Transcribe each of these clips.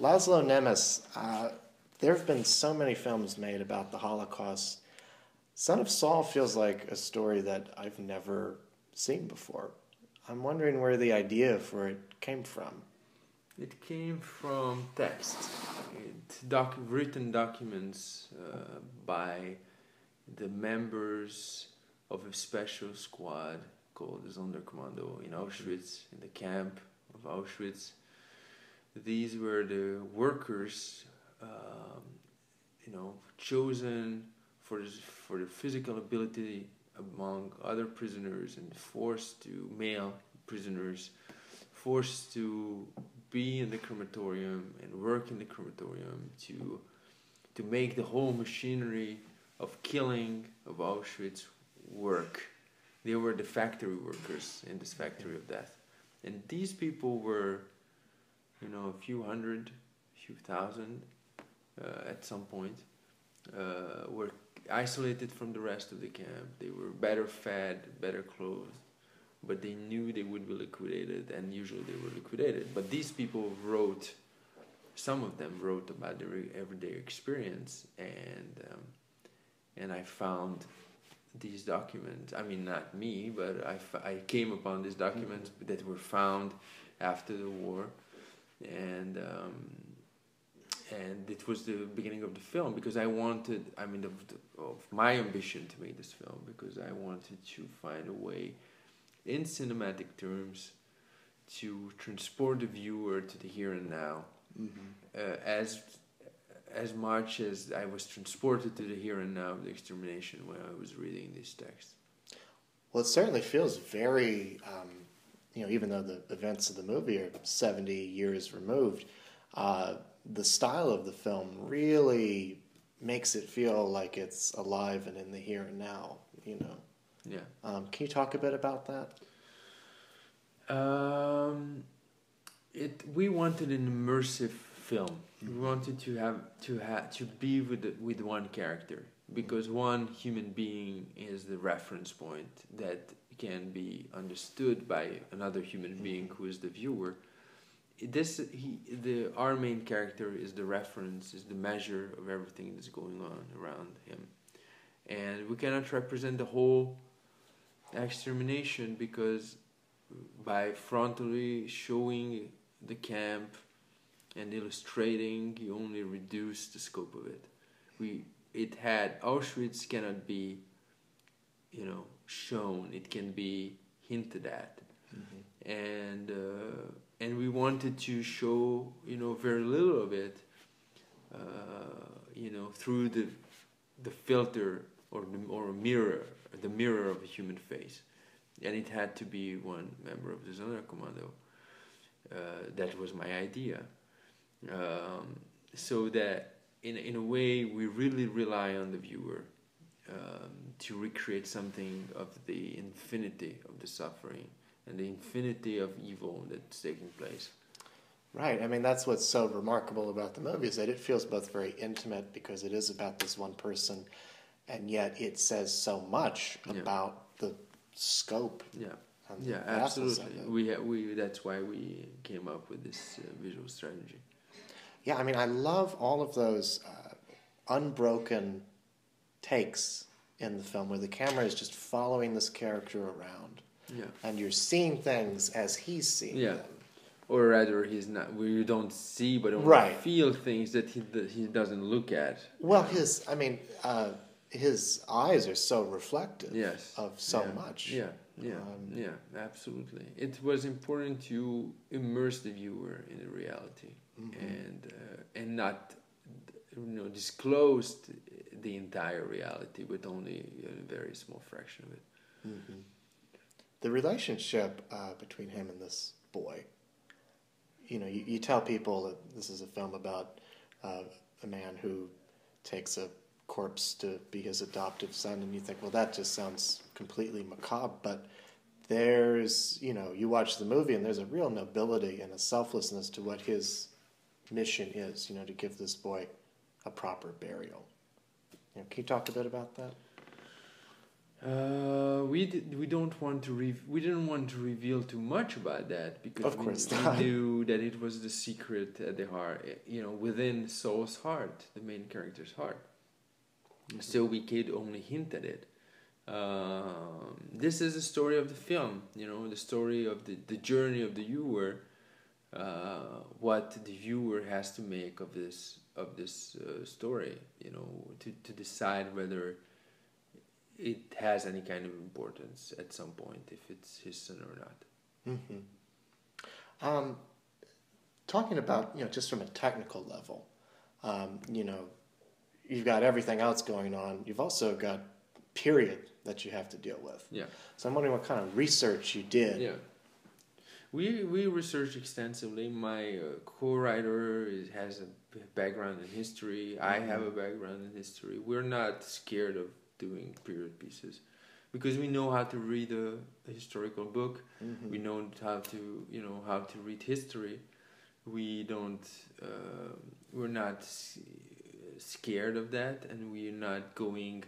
Laszlo Nemes, uh, there have been so many films made about the Holocaust. Son of Saul feels like a story that I've never seen before. I'm wondering where the idea for it came from. It came from text, it doc- written documents uh, by the members of a special squad called the Sonderkommando in Auschwitz, in the camp of Auschwitz. These were the workers, um, you know, chosen for this, for their physical ability among other prisoners and forced to male prisoners, forced to be in the crematorium and work in the crematorium to to make the whole machinery of killing of Auschwitz work. They were the factory workers in this factory of death. And these people were, you know, a few hundred, a few thousand uh, at some point, uh, were isolated from the rest of the camp. They were better fed, better clothed, but they knew they would be liquidated, and usually they were liquidated. But these people wrote, some of them wrote about their everyday experience, and um, and I found these documents. I mean, not me, but I, f- I came upon these documents mm-hmm. that were found after the war, and um, and it was the beginning of the film because I wanted. I mean, of, of my ambition to make this film because I wanted to find a way, in cinematic terms, to transport the viewer to the here and now, mm-hmm. uh, as as much as I was transported to the here and now of the extermination when I was reading this text. Well, it certainly feels very, um, you know, even though the events of the movie are 70 years removed, uh, the style of the film really makes it feel like it's alive and in the here and now, you know. Yeah. Um, can you talk a bit about that? Um, it we wanted an immersive film. We wanted to have to have to be with the, with one character because one human being is the reference point that can be understood by another human mm-hmm. being who is the viewer. This he the our main character is the reference is the measure of everything that's going on around him, and we cannot represent the whole extermination because by frontally showing the camp and illustrating, you only reduce the scope of it. We it had Auschwitz cannot be, you know, shown. It can be hinted at, mm-hmm. and uh, and we wanted to show you know very little of it, uh, you know, through the the filter or the, or a mirror, the mirror of a human face, and it had to be one member of the Sonderkommando. Uh, that was my idea um, so that in, in a way we really rely on the viewer um, to recreate something of the infinity of the suffering and the infinity of evil that's taking place. Right. I mean, that's what's so remarkable about the movie is that it feels both very intimate because it is about this one person, and yet it says so much yeah. about the scope. Yeah. Yeah, absolutely. We ha- we that's why we came up with this uh, visual strategy yeah, I mean, I love all of those uh, unbroken takes in the film where the camera is just following this character around. Yeah. And you're seeing things as he's seeing yeah. them. Or rather, he's not. We don't see, but only right. feel things that he that he doesn't look at. Well, his. I mean, uh, his eyes are so reflective. Yes. Of so yeah. much. Yeah. Yeah. Um, yeah. Absolutely. It was important to immerse the viewer in the reality mm-hmm. and uh, and not you know disclose the entire reality, with only a very small fraction of it. Mm-hmm. The relationship uh, between him and this boy. You know, you, you, tell people that this is a film about uh, a man who takes a corpse to be his adoptive son, and you think, well, that just sounds completely macabre, but there's, you know, you watch the movie and there's a real nobility and a selflessness to what his mission is, you know, to give this boy a proper burial. Know, can you talk a bit about that? Uh, we did, we don't want to re- we didn't want to reveal too much about that because Of we, course we knew that it was the secret at the heart, eh, you know, within Saul's heart, the main character's heart. So we could only hint at it. Um, this is the story of the film, you know, the story of the, the journey of the viewer, uh, what the viewer has to make of this of this uh, story, you know, to, to decide whether it has any kind of importance at some point, if it's his son or not. Mm-hmm. Um, talking about you know just from a technical level, um, you know, you've got everything else going on. You've also got period that you have to deal with. Yeah. So I'm wondering what kind of research you did. Yeah. We we researched extensively. My uh, co-writer is, has a background in history. I have a background in history. We're not scared of doing period pieces because we know how to read a, a historical book. Mhm. We know how to you know how to read history. We don't. Uh, we're not scared of that, and we're not going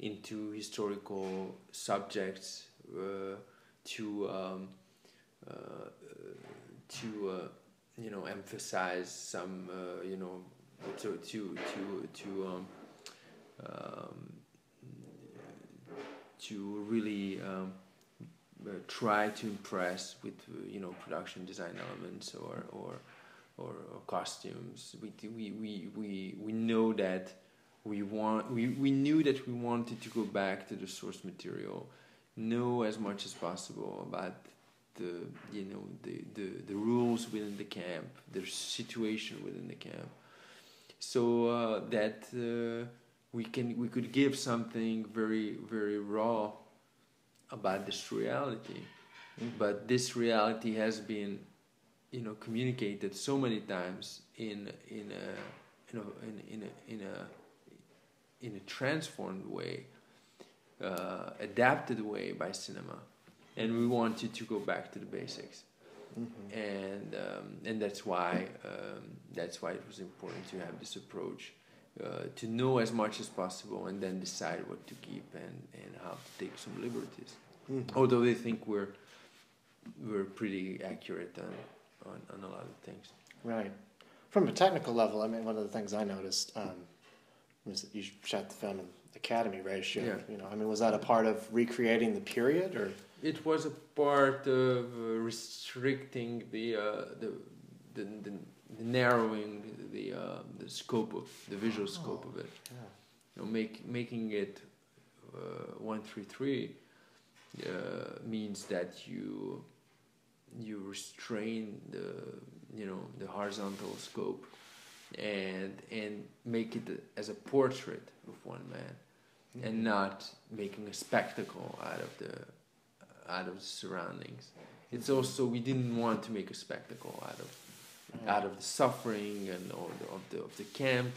into historical subjects uh, to um, uh, to uh, you know emphasize some uh, you know to to to to um, um, to really um, uh, try to impress with uh, you know production design elements or or or, or costumes. We we we we we know that we want we, we knew that we wanted to go back to the source material know as much as possible about the you know the, the, the rules within the camp the situation within the camp. So uh, that uh, we can we could give something very very raw about this reality. Mhm. but this reality has been you know communicated so many times in in a you know in in a in a in a transformed way, uh, adapted way by cinema, and we wanted to go back to the basics, Mhm. and um, and that's why um, that's why it was important to have this approach, uh, to know as much as possible, and then decide what to keep and and how to take some liberties. Mhm. Although they think we're we're pretty accurate on on, on a lot of things. Right. From a technical level, I mean, one of the things I noticed um, was that you shot the film in Academy ratio. Yeah. You know, I mean, was that a part of recreating the period, or It was a part of restricting the, uh, the, the, the, narrowing the uh, the scope of the visual scope of it. yeah. You know, make making it uh, one three three uh, means that you you restrain the you know the horizontal scope and and make it as a portrait of one man and not making a spectacle out of the out of the surroundings. It's also we didn't want to make a spectacle out of out of the suffering and all the, of the of the camp.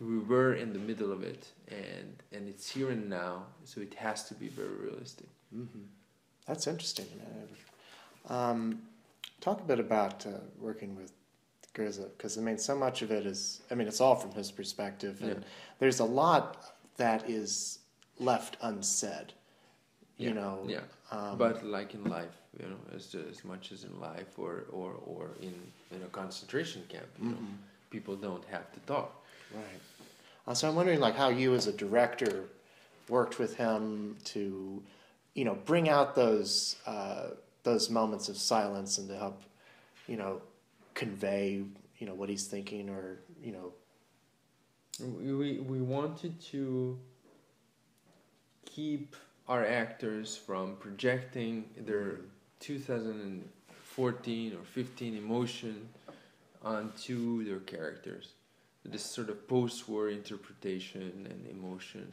We were in the middle of it, and and it's here and now, so it has to be very realistic. hmm That's interesting. Um, talk a bit about uh, working with Geza, because I mean, so much of it is. I mean, it's all from his perspective, and Yeah. there's a lot that is left unsaid. You Yeah, know. yeah. Um, but like in life, you know, as as much as in life, or or or in in a concentration camp, you know, Mhm. people don't have to talk. Right. Uh, so I'm wondering, like, how you as a director worked with him to, you know, bring out those uh, those moments of silence and to help, you know, convey, you know, what he's thinking or, you know, we, we wanted to keep our actors from projecting their 2014 or 15 emotion onto their characters. This sort of post-war interpretation and emotion.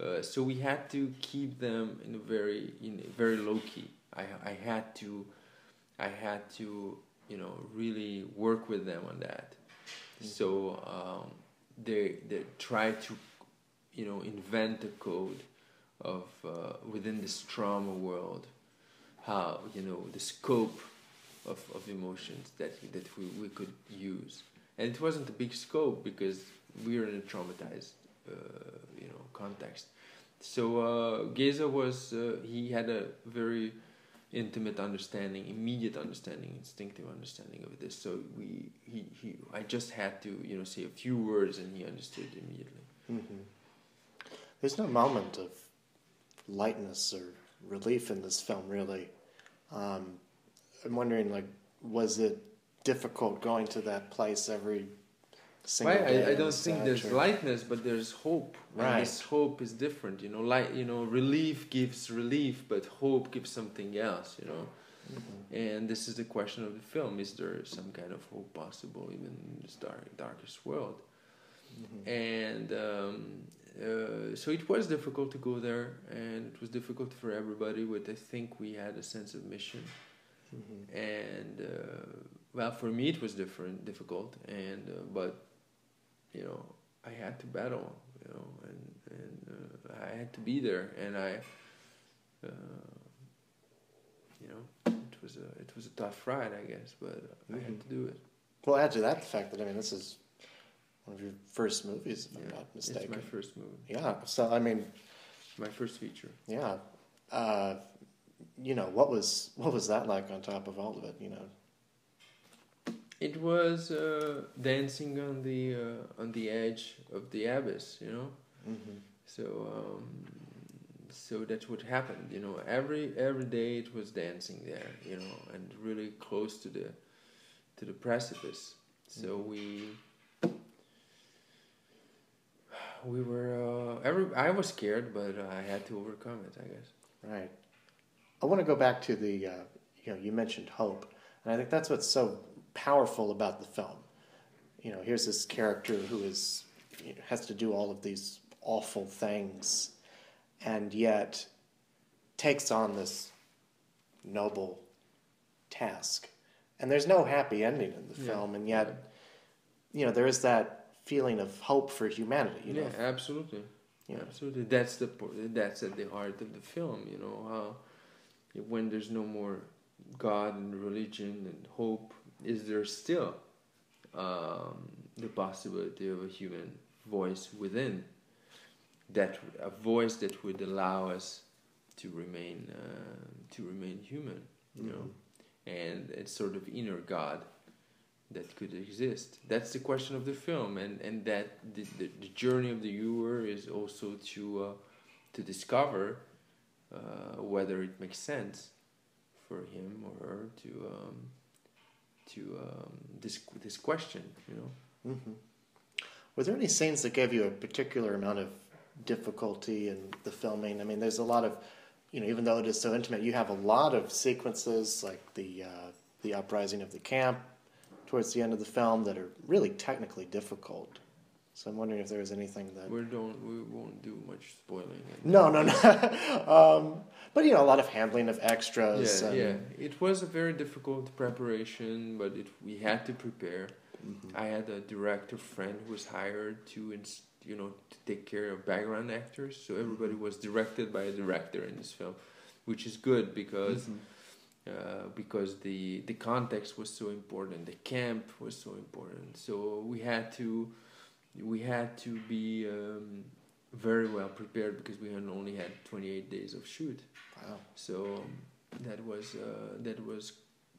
Uh, so we had to keep them in a very in a very low key. I I had to I had to you know really work with them on that. So um, they they try to you know invent a code of uh, within this trauma world how you know the scope of, of emotions that that we, we could use and it wasn't a big scope because we were in a traumatized uh, you know context So uh, Geza was uh, he had a very intimate understanding, immediate understanding, instinctive understanding of this. So we he, he I just had to you know say a few words and he understood immediately. Mm-hmm. There's no moment of lightness or relief in this film, really. Um, I'm wondering, like, was it difficult going to that place every single Why? day? I, I don't think there's or- lightness, but there's hope. Right. And this hope is different. You know, like you know, relief gives relief, but hope gives something else. You know, Mhm. and this is the question of the film: Is there some kind of hope possible even in this dark, darkest world? Mhm. and um, uh, so it was difficult to go there, and it was difficult for everybody. But I think we had a sense of mission, Mhm. and uh, well, for me it was different, difficult, and uh, but you know I had to battle, you know, and and uh, I had to be there, and I, uh, you know, it was a it was a tough ride, I guess, but I had Mhm. to do it. Well, add to that the fact that I mean, this is one of your first movies, if I'm Yeah, not It's mistaken. my first movie, Yeah. So I mean, my first feature. yeah. Uh, you know, what was what was that like on top of all of it? You know. It was uh, dancing on the uh, on the edge of the abyss, you know. Mm-hmm. So um, so that's what happened, you know. Every every day it was dancing there, you know, and really close to the to the precipice. So Mhm. we we were uh, every I was scared, but I had to overcome it, I guess. Right. I want to go back to the, uh, you know, you mentioned hope, and I think that's what's so powerful about the film. You know, here's this character who is you know, has to do all of these awful things, and yet takes on this noble task. And there's no happy ending in the Yeah. film, and yet, you know, there is that feeling of hope for humanity. You know, yeah, absolutely. Yeah. Absolutely, that's the that's at the heart of the film. You know how when there's no more God and religion and hope, is there still um, the possibility of a human voice within that a voice that would allow us to remain uh, to remain human? You know, and it's sort of inner God that could exist. That's the question of the film, and and that the, the, the journey of the viewer is also to uh, to discover uh, whether it makes sense for him or her to um, to um, this this question. You know, hmm Were there any scenes that gave you a particular amount of difficulty in the filming? I mean, there's a lot of, you know, even though it is so intimate, you have a lot of sequences like the uh, the uprising of the camp towards the end of the film that are really technically difficult. So I'm wondering if there was anything that. we don't we won't do much spoiling. No, no, no. um, but you know, a lot of handling of extras. Yeah, and, yeah. It was a very difficult preparation, but it we had to prepare. Mhm. I had a director friend who was hired to, ins- you know, to take care of background actors. So everybody was directed by a director in this film, which is good because Mhm. Uh, because the the context was so important, the camp was so important. So we had to we had to be um, very well prepared because we had only had 28 days of shoot. Wow. So that was uh, that was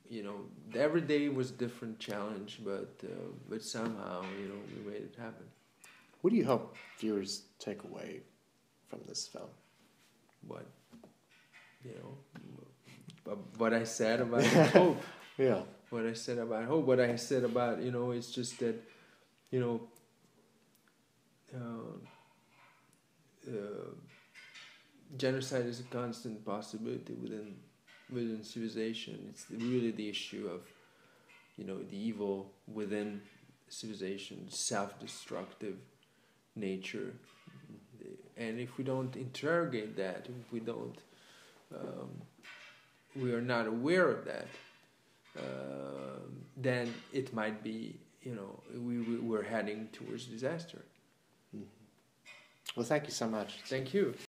you know every day was a different challenge, but uh, but somehow you know we made it happen. What do you hope viewers take away from this film? What you know, what I said about hope, Yeah. what I said about hope, what I said about you know, it's just that you know. Uh, uh, genocide is a constant possibility within within civilization. It's really the issue of, you know, the evil within civilization, self-destructive nature, and if we don't interrogate that, if we don't, um, we are not aware of that, um then it might be, you know, we we- we're heading towards disaster. Well, thank you so much. Thank you.